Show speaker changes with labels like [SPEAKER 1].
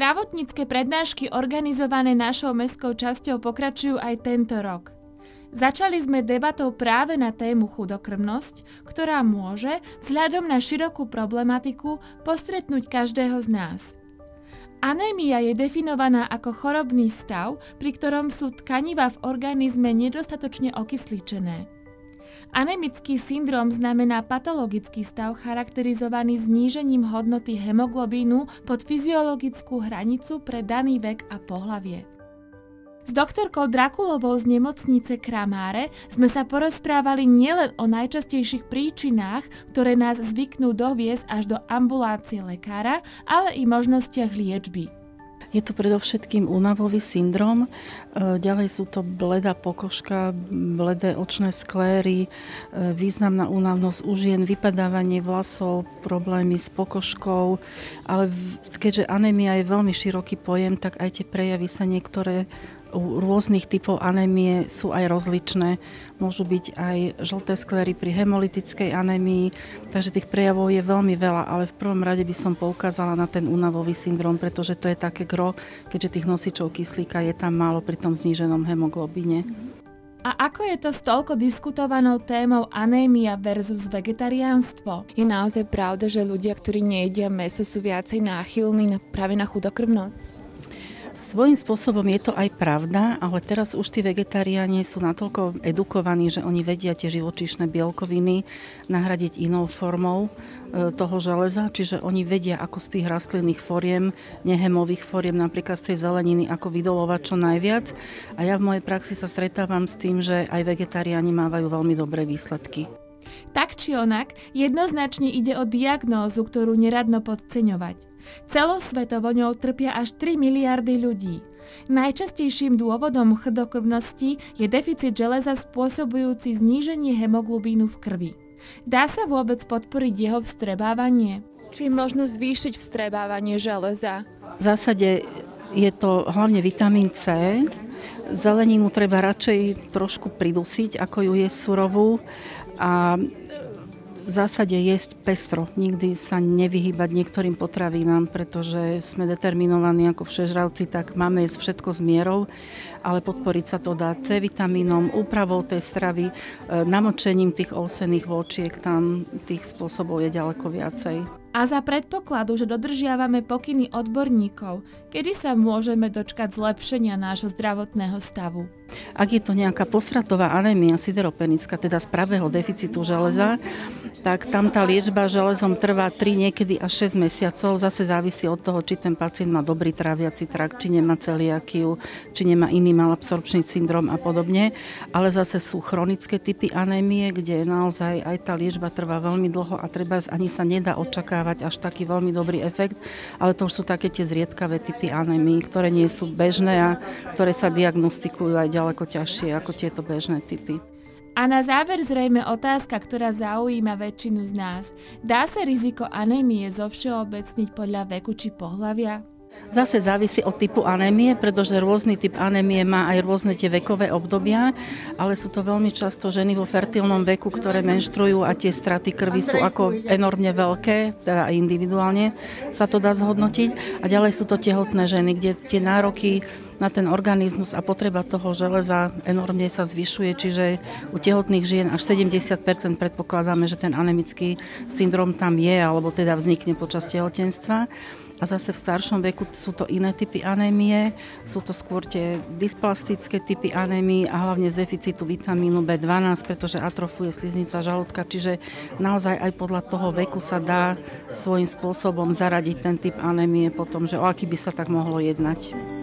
[SPEAKER 1] Zdravotnícke prednášky organizované našou mestskou časťou pokračujú aj tento rok. Začali sme debatou práve na tému chudokrvnosť, ktorá môže, vzhľadom na širokú problematiku, postretnúť každého z nás. Anémia je definovaná ako chorobný stav, pri ktorom sú tkaniva v organizme nedostatočne okysličené. Anemický syndrom znamená patologický stav charakterizovaný znížením hodnoty hemoglobínu pod fyziologickú hranicu pre daný vek a pohlavie. S doktorkou Drakulovou z nemocnice Kramáre sme sa porozprávali nielen o najčastejších príčinách, ktoré nás zvyknú doviesť až do ambulácie lekára, ale i možnostiach liečby.
[SPEAKER 2] Je to predovšetkým únavový syndrom, e, ďalej sú to bledá pokožka, bledé očné skléry, e, významná únavnosť u žien, vypadávanie vlasov, problémy s pokožkou, ale keďže anémia je veľmi široký pojem, tak aj tie prejavy sa niektoré u rôznych typov anémie sú aj rozličné. Môžu byť aj žlté sklery pri hemolytickej anémii, takže tých prejavov je veľmi veľa, ale v prvom rade by som poukázala na ten únavový syndrom, pretože to je také gro, keďže tých nosičov kyslíka je tam málo pri tom zníženom hemoglobíne.
[SPEAKER 1] A ako je to s toľko diskutovanou témou anémia versus vegetariánstvo? Je naozaj pravda, že ľudia, ktorí nejedia meso, sú viacej náchylní na, práve na chudokrvnosť?
[SPEAKER 2] Svojím spôsobom je to aj pravda, ale teraz už tí vegetariáni sú natoľko edukovaní, že oni vedia tie živočíšne bielkoviny nahradiť inou formou e, toho železa, čiže oni vedia, ako z tých rastlinných foriem, nehemových foriem, napríklad z tej zeleniny, ako vydolovať čo najviac. A ja v mojej praxi sa stretávam s tým, že aj vegetariáni mávajú veľmi dobré výsledky.
[SPEAKER 1] Tak či onak, jednoznačne ide o diagnózu, ktorú neradno podceňovať. Celosvetovo ňou trpia až 3 miliardy ľudí. Najčastejším dôvodom chdokrvnosti je deficit železa spôsobujúci zníženie hemoglobínu v krvi. Dá sa vôbec podporiť jeho vstrebávanie? Či je možno zvýšiť vstrebávanie železa?
[SPEAKER 2] V zásade je to hlavne vitamín C. Zeleninu treba radšej trošku pridusiť, ako ju je surovú. A v zásade jesť pestro. Nikdy sa nevyhýbať niektorým potravinám, pretože sme determinovaní ako všežravci, tak máme jesť všetko s mierou, ale podporiť sa to dá C vitamínom, úpravou tej stravy, e, namočením tých ovsených vočiek, tam tých spôsobov je ďaleko viacej.
[SPEAKER 1] A za predpokladu, že dodržiavame pokyny odborníkov, kedy sa môžeme dočkať zlepšenia nášho zdravotného stavu?
[SPEAKER 2] Ak je to nejaká postratová anémia sideropenická, teda z pravého deficitu železa, tak tam tá liečba železom trvá 3, niekedy až 6 mesiacov. Zase závisí od toho, či ten pacient má dobrý tráviaci trakt, či nemá celiakiu, či nemá iný malabsorpčný syndrom a podobne. Ale zase sú chronické typy anémie, kde naozaj aj tá liečba trvá veľmi dlho a treba ani sa nedá očakávať až taký veľmi dobrý efekt, ale to už sú také tie zriedkavé typy anémii, ktoré nie sú bežné a ktoré sa diagnostikujú aj ďaleko ťažšie ako tieto bežné typy.
[SPEAKER 1] A na záver zrejme otázka, ktorá zaujíma väčšinu z nás. Dá sa riziko anémie zovšeobecniť podľa veku či pohľavia?
[SPEAKER 2] Zase závisí od typu anémie, pretože rôzny typ anémie má aj rôzne tie vekové obdobia, ale sú to veľmi často ženy vo fertilnom veku, ktoré menštrujú a tie straty krvi sú ako enormne veľké, teda aj individuálne sa to dá zhodnotiť. A ďalej sú to tehotné ženy, kde tie nároky na ten organizmus a potreba toho železa enormne sa zvyšuje, čiže u tehotných žien až 70% predpokladáme, že ten anemický syndrom tam je, alebo teda vznikne počas tehotenstva. A zase v staršom veku sú to iné typy anémie, sú to skôr tie dysplastické typy anémie a hlavne z deficitu vitamínu B12, pretože atrofuje sliznica žalúdka, čiže naozaj aj podľa toho veku sa dá svojím spôsobom zaradiť ten typ anémie potom, že o aký by sa tak mohlo jednať.